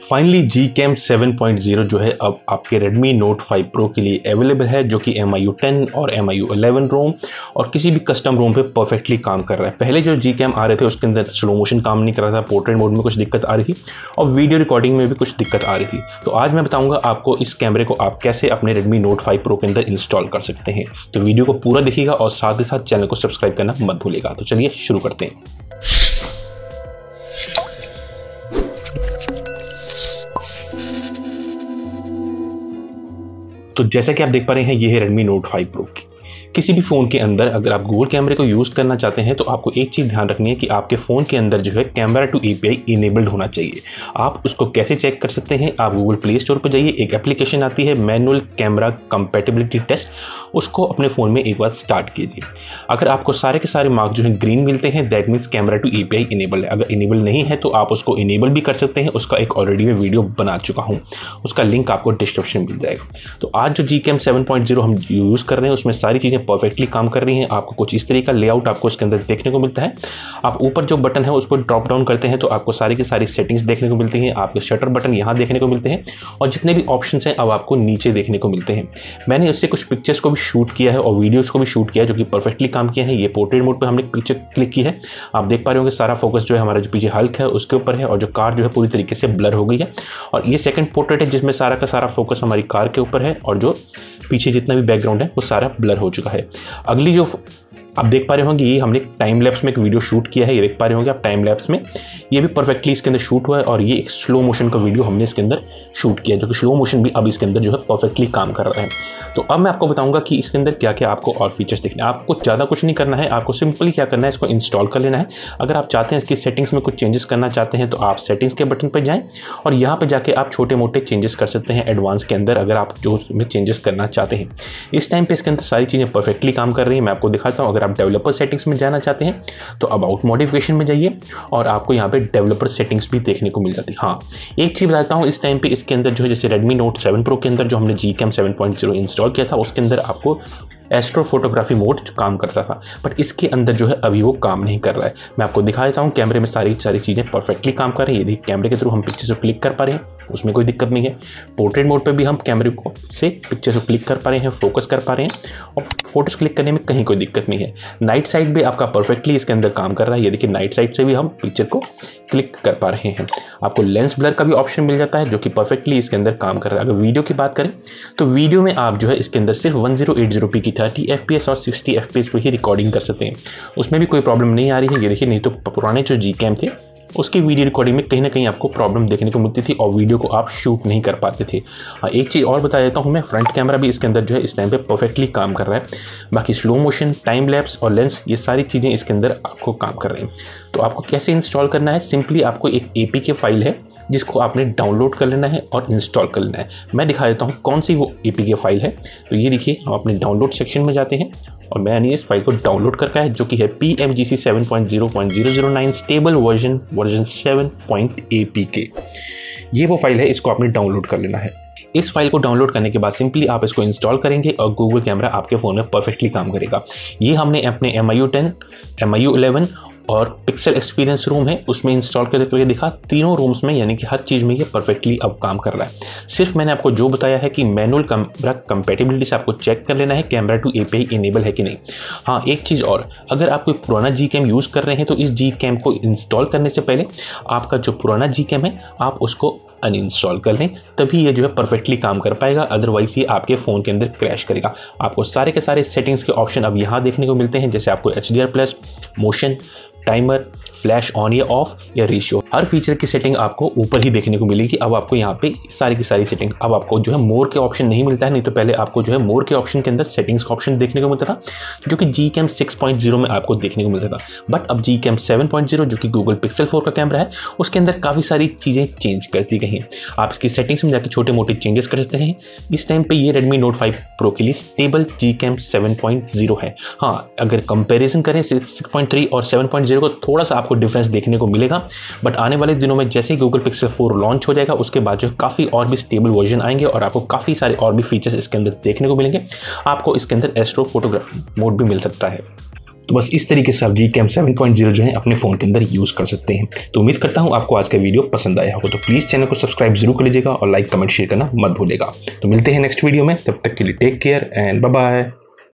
Finally G cam seven point zero जो है अब आपके Redmi Note 5 Pro के लिए अवेलेबल है, जो कि एम आई यू टेन और M I U eleven ROM और किसी भी कस्टम रोम पे परफेक्टली काम कर रहा है। पहले जो जी कैम आ रहे थे, उसके अंदर स्लो मोशन काम नहीं कर रहा था पोर्ट्रेट मोड में कुछ दिक्कत आ रही थी और वीडियो रिकॉर्डिंग में भी कुछ दिक्कत आ रही थी। तो आज मैं बताऊँगा आपको इस कैमरे को आप कैसे अपने रेडमी नोट फाइव प्रो के अंदर इंस्टॉल कर सकते हैं। तो वीडियो को पूरा देखिएगा और साथ ही साथ चैनल को सब्सक्राइब करना मत भूलेगा तो चलिए शुरू करते हैं। तो जैसा कि आप देख पा रहे हैं, ये है Redmi Note 5 Pro की। किसी भी फ़ोन के अंदर अगर आप गूगल कैमरे को यूज़ करना चाहते हैं तो आपको एक चीज़ ध्यान रखनी है कि आपके फ़ोन के अंदर जो है कैमरा टू ए इनेबल्ड होना चाहिए। आप उसको कैसे चेक कर सकते हैं? आप गूगल प्ले स्टोर पर जाइए, एक एप्लीकेशन आती है मैनुअल कैमरा कंपेटेबिलिटी टेस्ट उसको अपने फ़ोन में एक बार स्टार्ट कीजिए। अगर आपको सारे के सारे मार्क जो है ग्रीन मिलते हैं that means camera two A enable है। अगर इनेबल नहीं है तो आप उसको इनेबल भी कर सकते हैं। उसका एक ऑलरेडी मैं वीडियो बना चुका हूँ। उसका लिंक आपको डिस्क्रिप्शन मिल जाएगा। तो आज जो जी ज़ीरो हम यूज़ कर रहे हैं, उसमें सारी चीज़ें परफेक्टली काम कर रही हैं, आपको कुछ इस तरीके का लेआउट आपको इसके अंदर देखने को मिलता है। आप ऊपर जो बटन है उसको ड्रॉप डाउन करते हैं तो आपको सारी की सारी सेटिंग्स देखने को मिलती हैं, आपके शटर बटन यहाँ देखने को मिलते हैं, और जितने भी ऑप्शन हैं, अब आपको नीचे देखने को मिलते हैं। मैंने उससे कुछ पिक्चर्स को भी शूट किया है, और वीडियोज़ को भी शूट किया है, जो कि परफेक्टली काम किया है। ये पोर्ट्रेट मोड पर हमने पिक्चर क्लिक की है। आप देख पा रहे होंगे, सारा फोकस जो है हमारा जो पीछे हल्क है, उसके ऊपर है, और जो कार जो है, पूरी तरीके से ब्लर हो गई है। और ये सेकंड पोर्ट्रेट है, जिसमें सारा का सारा फोकस हमारी कार के ऊपर है, और जो पीछे जितना भी बैकग्राउंड है, वो सारा ब्लर हो चुका है। अगली जो आप देख पा रहे होंगे, ये हमने टाइम लैप्स में एक वीडियो शूट किया है, ये देख पा रहे होंगे आप टाइम लैप्स में। ये भी परफेक्टली इसके अंदर शूट हुआ है और ये एक स्लो मोशन का वीडियो हमने इसके अंदर शूट किया जो कि स्लो मोशन भी अब इसके अंदर जो है परफेक्टली काम कर रहा है। तो अब मैं आपको बताऊँगा कि इसके अंदर क्या क्या आपको और फीचर्स देखने आपको ज़्यादा कुछ नहीं करना है, आपको सिंपली क्या करना है, इसको इंस्टॉल कर लेना है। अगर आप चाहते हैं इसकी सेटिंग्स में कुछ चेंजेस करना चाहते हैं तो आप सेटिंग्स के बटन पर जाएँ और यहाँ पर जाके आप छोटे मोटे चेंजेस कर सकते हैं एडवांस के अंदर, अगर आप जो उसमें चेंजेस करना चाहते हैं। इस टाइम पर इसके अंदर सारी चीज़ें परफेक्टली काम कर रही हैं, मैं आपको दिखाता हूँ। अगर आप डेवलपर सेटिंग्स में जाना चाहते हैं तो अबाउट मॉडिफिकेशन में जाइए और आपको यहाँ पर डेवलपर सेटिंग्स भी देखने को मिल जाती है। हाँ एक चीज़ बताता हूँ, इस टाइम पर इसके अंदर जो है, जैसे रेडमी नोट सेवन प्रो के अंदर जो हमने G cam seven point zero install किया था, उसके अंदर आपको एस्ट्रो फोटोग्राफी मोड काम करता था। बट इसके अंदर जो है, अभी वो काम नहीं कर रहा है। मैं आपको दिखा देता हूँ, कैमरे में सारी सारी चीज़ें परफेक्टली काम कर रही है। यदि कैमरे के थ्रू हम पिक्चर्स को क्लिक कर पा रहे हैं उसमें कोई दिक्कत नहीं है। पोर्ट्रेट मोड पे भी हम कैमरे को से पिक्चर को क्लिक कर पा रहे हैं फोकस कर पा रहे हैं और फ़ोटोज़ क्लिक करने में कहीं कोई दिक्कत नहीं है। नाइट साइड भी आपका परफेक्टली इसके अंदर काम कर रहा है। ये देखिए नाइट साइड से भी हम पिक्चर को क्लिक कर पा रहे हैं। आपको लेंस ब्लर का भी ऑप्शन मिल जाता है, जो कि परफेक्टली इसके अंदर काम कर रहा है। अगर वीडियो की बात करें तो वीडियो में आप जो है इसके अंदर सिर्फ़ one zero eight zero P की थर्टी एफ़ पी एस और सिक्सटी एफ़ पी एस पर ही रिकॉर्डिंग कर सकते हैं। उसमें भी कोई प्रॉब्लम नहीं आ रही है। ये देखिए, नहीं तो पुराने जो जी कैम थे उसकी वीडियो रिकॉर्डिंग में कहीं ना कहीं आपको प्रॉब्लम देखने को मिलती थी और वीडियो को आप शूट नहीं कर पाते थे। हाँ एक चीज़ और बता देता हूँ, मैं फ्रंट कैमरा भी इसके अंदर जो है इस टाइम पे परफेक्टली काम कर रहा है। बाकी स्लो मोशन टाइम लैप्स और लेंस ये सारी चीज़ें इसके अंदर आपको काम कर रहे हैं। तो आपको कैसे इंस्टॉल करना है? सिंपली आपको एक ए पी के फ़ाइल है, जिसको आपने डाउनलोड कर लेना है और इंस्टॉल कर लेना है। मैं दिखा देता हूँ कौन सी वो ए पी के फ़ाइल है। तो ये देखिए, हम अपने डाउनलोड सेक्शन में जाते हैं और मैंने इस फ़ाइल को डाउनलोड करके है, जो कि है P M G C seven point zero point zero zero nine stable version version seven point A P K ये वो फ़ाइल है, इसको आपने डाउनलोड कर लेना है। इस फ़ाइल को डाउनलोड करने के बाद सिंपली आप इसको इंस्टॉल करेंगे और गूगल कैमरा आपके फ़ोन में परफेक्टली काम करेगा। ये हमने अपने M I U ten M I U eleven और पिक्सल एक्सपीरियंस रूम है, उसमें इंस्टॉल करके दिखा, तीनों रूम्स में यानी कि हर चीज़ में ये परफेक्टली अब काम कर रहा है। सिर्फ़ मैंने आपको जो बताया है कि मैनुअल कैमरा कंपेटेबिलिटी से आपको चेक कर लेना है कैमरा टू ए इनेबल है कि नहीं। हाँ एक चीज़ और, अगर आप कोई पुराना जी कैम यूज़ कर रहे हैं तो इस जी कैम को इंस्टॉल करने से पहले आपका जो पुराना जी कैम है, आप उसको अनइंस्टॉल कर लें, तभी ये जो है परफेक्टली काम कर पाएगा अदरवाइज़ ये आपके फ़ोन के अंदर क्रैश करेगा। आपको सारे के सारे सेटिंग्स के ऑप्शन अब यहाँ देखने को मिलते हैं, जैसे आपको HDR plus motion timer flash on या ऑफ या रेशियो हर फीचर की सेटिंग आपको ऊपर ही देखने को मिलेगी। अब आपको यहाँ पे सारी की सारी सेटिंग अब आपको जो है मोर के ऑप्शन नहीं मिलता है, नहीं तो पहले आपको जो है मोर के ऑप्शन के अंदर सेटिंग्स का ऑप्शन देखने को मिलता था, जो कि G cam six point zero में आपको देखने को मिलता था। बट अब G cam seven point zero जो कि गूगल पिक्सल फोर का कैमरा है, उसके अंदर काफ़ी सारी चीज़ें चेंज कर दी गई हैं। आप इसकी सेटिंग्स में जाकर छोटे मोटे चेंजेस कर सकते हैं। इस टाइम पर ये रेडमी नोट फाइव प्रो के लिए stable G cam seven point zero है। हाँ अगर कंपेरिजन करें सिक्स पॉइंट थ्री और सेवन पॉइंट ज़ीरो को, थोड़ा सा आपको डिफरेंस देखने को मिलेगा। बट आने वाले दिनों में जैसे ही गूगल पिक्सल फोर लॉन्च हो जाएगा, उसके बाद जो काफ़ी और भी स्टेबल वर्जन आएँगे और आपको काफ़ी सारे और भी फीचर्स इसके अंदर देखने को मिलेंगे। आपको इसके अंदर एस्ट्रो फोटोग्राफी मोड भी मिल सकता है। तो बस इस तरीके से आप G cam seven point zero जो है अपने फ़ोन के अंदर यूज़ कर सकते हैं। तो उम्मीद करता हूँ आपको आज का वीडियो पसंद आया होगा। तो प्लीज़ चैनल को सब्सक्राइब ज़रूर कर लीजिएगा और लाइक कमेंट शेयर करना मत भूलेगा तो मिलते हैं नेक्स्ट वीडियो में। तब तक के लिए टेक केयर एंड बाय